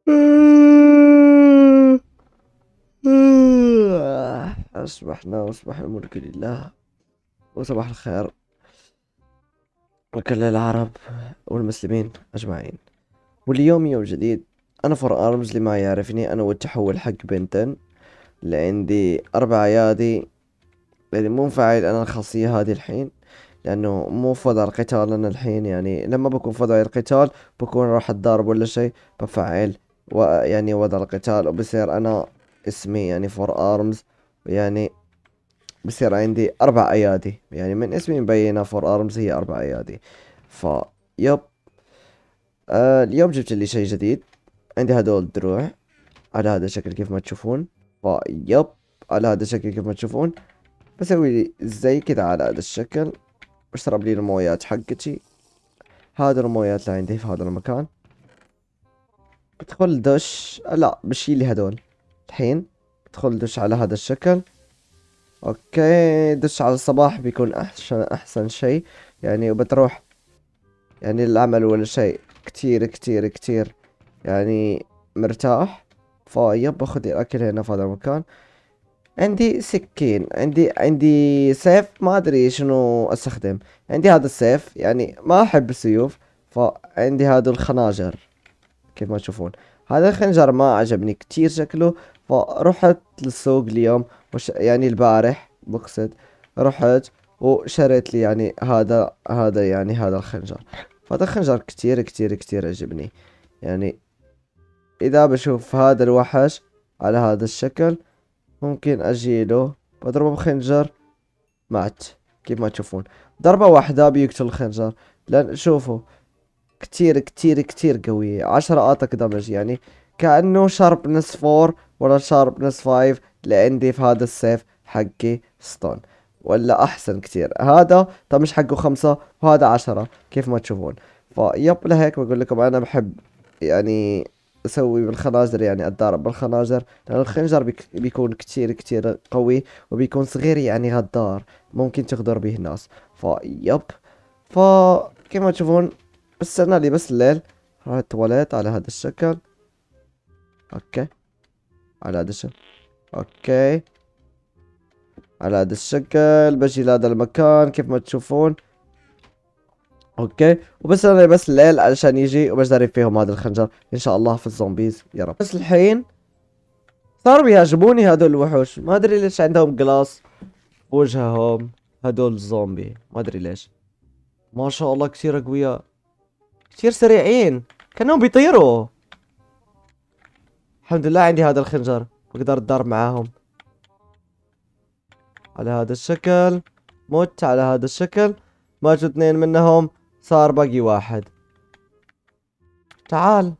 أصبحنا وأصبح الملك لله وصباح الخير. وكل العرب والمسلمين أجمعين. واليوم يوم جديد. أنا فور أرمز اللي ما يعرفني. أنا والتحول حق بنتن. اللي عندي أربع أيادي. يعني مو مفعل أنا الخاصية هذه الحين. لأنه مو في وضع القتال أنا الحين. يعني لما بكون في وضع القتال بكون راح أتضارب ولا شيء. بفعل ويعني وضع القتال وبصير أنا اسمي يعني فور أرمز يعني بصير عندي أربع أيادي. يعني من اسمي مبينة فور أرمز هي أربع أيادي. ف yep. آه اليوم جبت لي شيء جديد. عندي هدول الدروع على هذا الشكل كيف ما تشوفون. ف yep على هذا الشكل كيف ما تشوفون. بسوي لي زي كذا على هذا الشكل. بشرب لي المويات حقتي. هذا المويات اللي عندي في هذا المكان. بدخل دش لا بشيل هدول. الحين بدخل دش على هذا الشكل. أوكي دش على الصباح بيكون أحسن أحسن شيء. يعني وبتروح يعني العمل ولا شيء كتير كتير كتير. يعني مرتاح فيب باخذ الأكل هنا في هذا المكان. عندي سكين عندي عندي سيف. ما أدري شنو أستخدم. عندي هذا السيف يعني ما أحب السيوف فعندي هذا الخناجر. كيف ما تشوفون. هذا الخنجر ما عجبني كتير شكله فرحت للسوق اليوم وش يعني البارح بقصد رحت وشريت لي يعني هذا هذا يعني هذا الخنجر. فهذا الخنجر كتير كتير كتير عجبني. يعني إذا بشوف هذا الوحش على هذا الشكل ممكن اجيله بضربه بخنجر مات. كيف ما تشوفون. ضربة واحدة بيقتل الخنجر. لأن شوفوا كتير كتير كتير قوية عشرة attack damage يعني كأنه sharpness four ولا sharpness five اللي عندي في هذا السيف حقي stone ولا أحسن كتير. هذا damage حقه خمسة وهذا عشرة كيف ما تشوفون. ف yep لهيك بقول لكم أنا بحب يعني أسوي بالخناجر يعني اتدرب بالخناجر لأن الخنجر بيك بيكون كتير كتير قوي وبيكون صغير يعني غدار ممكن تغدر به الناس. ف yep. ف كما تشوفون استنى لي بس الليل راح التواليت على هذا الشكل. okay. على هذا الشكل. okay. على هذا الشكل. بجي لهذا المكان كيف ما تشوفون. Okay. وبس أنا بس الليل علشان يجي وبجرب فيهم هذا الخنجر. إن شاء الله في ال zombies. يا رب. بس الحين صاروا يهاجموني هذول الوحوش. ما أدري ليش عندهم glass وجههم. هدول الزومبي. ما أدري ليش. ما شاء الله كثير اقوياء كثير سريعين كأنهم بيطيروا. الحمد لله عندي هذا الخنجر بقدر اتضارب معاهم. على هذا الشكل مت على هذا الشكل. ماتوا اثنين منهم صار باقي واحد. تعال.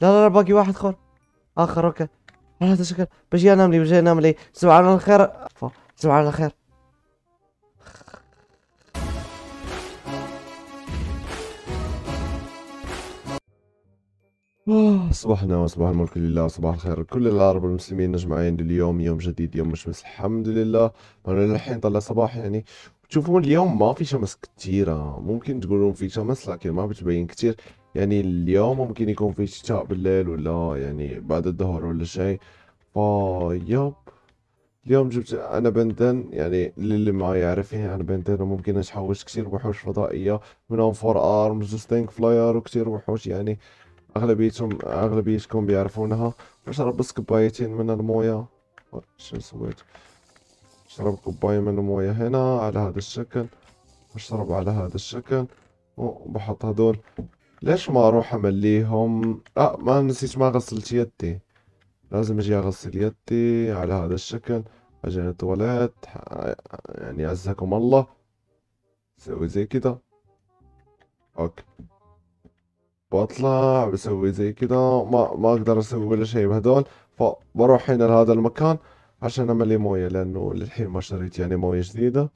لا لا لا باقي واحد خور آخر أوكي. على هذا الشكل. بجي أنام لي بجي أنام لي. سبحان الخير سبحان الخير آه، صباحنا وصباح الملك لله صباح الخير. كل العرب والمسلمين مجمعين اليوم يوم جديد يوم مشمس. الحمد لله. أنا الحين طلع صباح يعني. تشوفون اليوم ما في شمس كتيرة. ممكن تقولون في شمس لكن ما بتبين كتير. يعني اليوم ممكن يكون في شتاء بالليل ولا يعني بعد الظهر ولا شيء. يب. اليوم جبت أنا بنتن يعني للي ما يعرفني أنا بنتن وممكن أتحوش كثير وحوش فضائية. منهم Four Arms Stinkfly وكثير وحوش يعني. اغلبيتهم أغلبيتكم بيعرفونها. بشرب بس كوبايتين من الموية. شو سويت؟ اشرب كوباية من الموية هنا على هذا الشكل. بشرب على هذا الشكل. وبحط هدول ليش ما أروح أمليهم؟ آه ما نسيت ما غسلت يدي. لازم أجي أغسل يدي على هذا الشكل. أجي التواليت. يعني عزكم الله. سوي زي كده. أوكي. بطلع بسوي زي كده ما ما أقدر أسوي ولا شيء بهدول فبروح هنا لهذا المكان عشان املي موية لأنه للحين ما اشتريت يعني موية جديدة.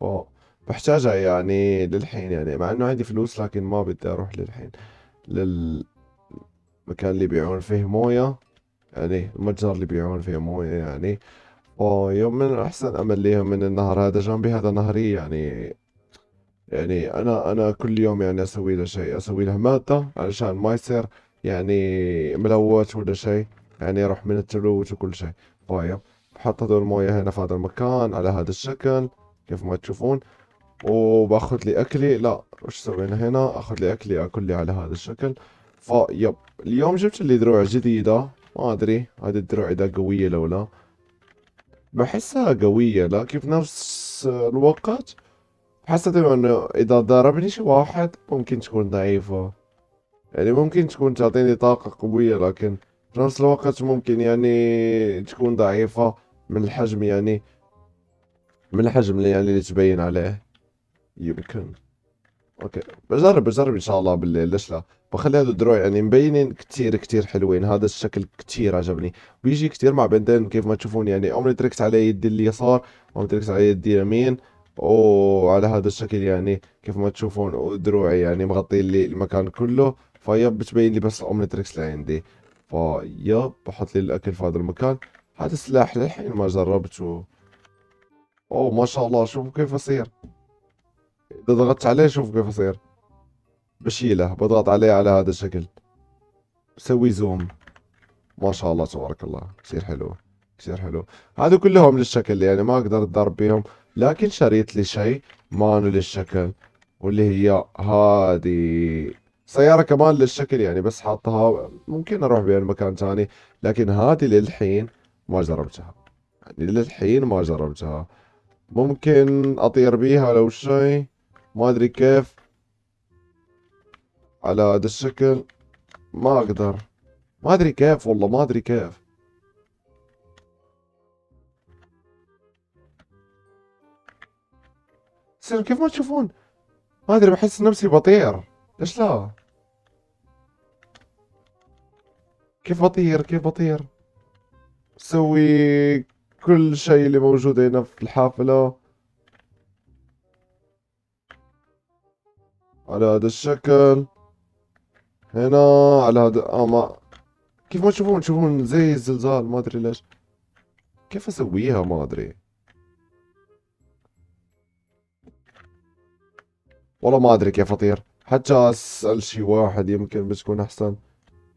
فبحتاجها يعني للحين يعني مع إنه عندي فلوس لكن ما بدي أروح للحين. للمكان اللي يبيعون فيه موية يعني المتجر اللي يبيعون فيه موية يعني. ويوم من الأحسن أمليهم من النهر هذا جنبي هذا نهري يعني يعني أنا أنا كل يوم يعني أسوي له شيء أسوي له مادة علشان ما يصير يعني ملوث ولا شيء يعني يروح من التلوث وكل شيء. طيب بحط هذول الموية هنا في هذا المكان على هذا الشكل كيف ما تشوفون. وباخذ لي أكلي لا وش سوينا هنا؟ أخذ لي أكلي أكل لي على هذا الشكل. فيب اليوم جبت لي دروع جديدة؟ ما أدري هذه الدروع إذا قوية لو لا. بحسها قوية لكن في نفس الوقت حسيت إنه إذا ضربني شي واحد ممكن تكون ضعيفة. يعني ممكن تكون تعطيني طاقة قوية لكن في نفس الوقت ممكن يعني تكون ضعيفة من الحجم يعني من الحجم اللي يعني اللي تبين عليه. يمكن. أوكي. بجرب بجرب إن شاء الله بالليل. ليش لا؟ بخلي هذا الدروع يعني مبينين كتير كتير حلوين. هذا الشكل كتير عجبني. بيجي كتير مع بنتين كيف ما تشوفون يعني. عمري تركت على يدي اليسار عمري تركت على يدي اليمين وعلى هذا الشكل يعني كيف ما تشوفون دروعي يعني مغطي لي المكان كله. فيب بتبين لي بس اومنتريكس لعندي فيب بحط لي الأكل في هذا المكان. هذا السلاح للحين ما جربته أوه ما شاء الله شوفوا كيف يصير. إذا ضغطت عليه شوف كيف يصير. بشيله بضغط عليه على هذا الشكل. بسوي زوم. ما شاء الله تبارك الله. كثير حلو كثير حلو. هذا كلهم للشكل يعني ما أقدر اتضرب بيهم. لكن شريت لي شيء مانو للشكل واللي هي هذه سيارة كمان للشكل يعني بس حاطها ممكن أروح بها مكان ثاني لكن هذه للحين ما جربتها. يعني للحين ما جربتها. ممكن أطير بيها لو شيء ما أدري كيف. على هذا الشكل ما أقدر. ما أدري كيف والله ما أدري كيف. سير كيف ما تشوفون؟ ما أدري بحس نفسي بطير. ليش لا؟ كيف بطير؟ كيف بطير؟ سوي كل شيء اللي موجود هنا في الحافلة. على هذا الشكل. هنا على هذا آه ما. كيف ما تشوفون؟ تشوفون زي الزلزال ما أدري ليش. كيف أسويها؟ ما أدري. والله ما أدري كيف أطير. حتى أسأل شي واحد يمكن بتكون أحسن.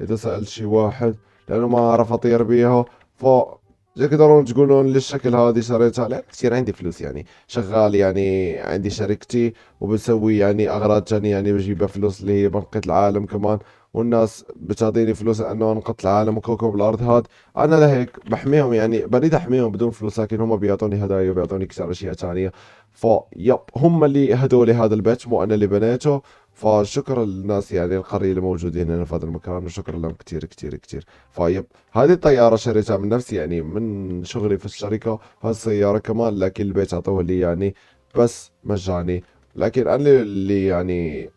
إذا سألت شي واحد لأنه ما أعرف أطير بيها. ف تقدرون تقولون للشكل هذه شريتها لا كثير عندي فلوس يعني. شغال يعني عندي شركتي وبسوي يعني أغراض ثانية يعني بجيب فلوس اللي هي العالم كمان. والناس بتعطيني فلوس انه انقذ العالم وكوكب الأرض هاد. أنا لهيك بحميهم يعني بريد احميهم بدون فلوس لكن هم بيعطوني هدايا وبيعطوني كثير أشياء ثانية فيب هم اللي هدوا لي هذا البيت مو أنا اللي بنيته. فشكرا للناس يعني القرية اللي موجودين هنا في هذا المكان وشكرا لهم كثير كثير كثير فيب هذه الطيارة شريتها من نفسي يعني من شغلي في الشركة هالسيارة كمان لكن البيت عطوه لي يعني بس مجاني لكن أنا اللي يعني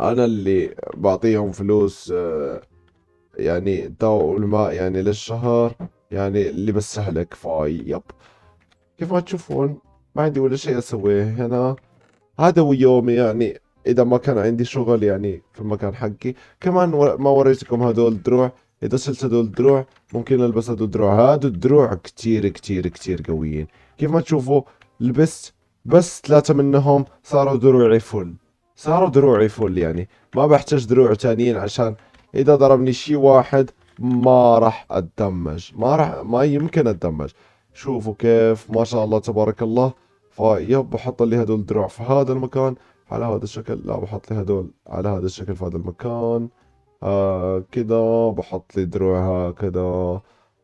أنا اللي بعطيهم فلوس آه، يعني الضوء والماء يعني للشهر يعني اللي بستهلك فيب كيف ما تشوفون ما عندي ولا شيء أسويه هنا. هذا هو يومي يعني إذا ما كان عندي شغل يعني في المكان حقي. كمان ما وريتكم هدول الدروع إذا شلت هدول الدروع ممكن ألبس هدول الدروع هادو الدروع كتير كتير كتير قويين. كيف ما تشوفوا لبست بس ثلاثة منهم صاروا دروعي فل صاروا دروعي فل يعني. ما بحتاج دروع تانيين عشان إذا ضربني شي واحد ما راح أت damage. ما راح ما يمكن أت damage. شوفوا كيف ما شاء الله تبارك الله. فيب بحط لي هدول الدروع في هذا المكان. على هذا الشكل لا بحط لي هدول على هذا الشكل في هذا المكان. آه كده بحط لي دروع هكذا.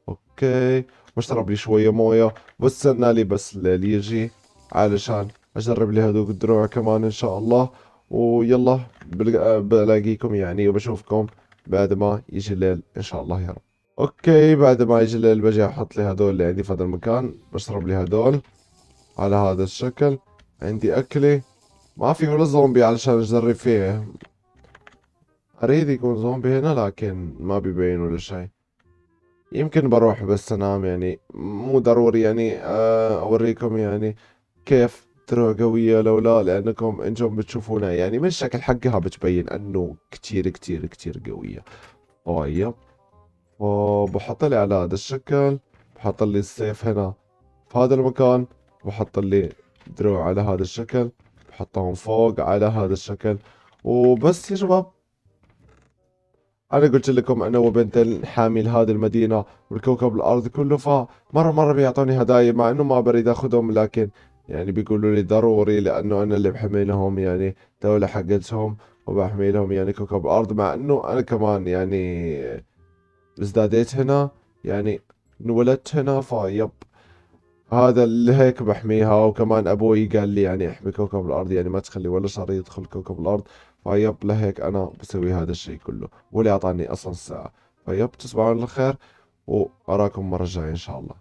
Okay. بشرب لي شوية موية. بستنى لي بس الليل يجي. علشان أجرب لي هدوك الدروع كمان إن شاء الله. ويلا بلاقيكم يعني وبشوفكم بعد ما يجي الليل إن شاء الله يا رب. أوكي بعد ما يجي الليل بجي أحط لي هدول اللي عندي في هذا المكان بشرب لي هدول على هذا الشكل. عندي اكلي ما في ولا زومبي علشان أجرب فيه أريد يكون زومبي هنا لكن ما بيبين ولا شيء. يمكن بروح بس أنام يعني. مو ضروري يعني آه، أوريكم يعني كيف ترى قوية لو لا لأنكم أنتم بتشوفونها. يعني من الشكل حقها بتبين أنه كتير كتير كتير قوية. طيب. وبحط لي على هذا الشكل بحط لي السيف هنا في هذا المكان بحط لي دروع على هذا الشكل بحطهم فوق على هذا الشكل. وبس يا شباب. أنا قلت لكم أنا وبنت حامل هذه المدينة والكوكب الأرض كله فمرة مرة بيعطوني هدايا مع إنه ما بريد أخذهم لكن يعني بيقولوا لي ضروري لأنه أنا اللي بحملهم يعني دولة حقتهم وبحملهم يعني كوكب الأرض مع إنه أنا كمان يعني ازداديت هنا يعني انولدت هنا فيب. هذا اللي هيك بحميها وكمان أبوي قال لي يعني احمي كوكب الأرض يعني ما تخلي ولا شر يدخل كوكب الأرض. فيب لهيك أنا بسوي هذا الشيء كله واللي اعطاني أصلا الساعة فيب تصبحون على خير وأراكم مرة جاية إن شاء الله.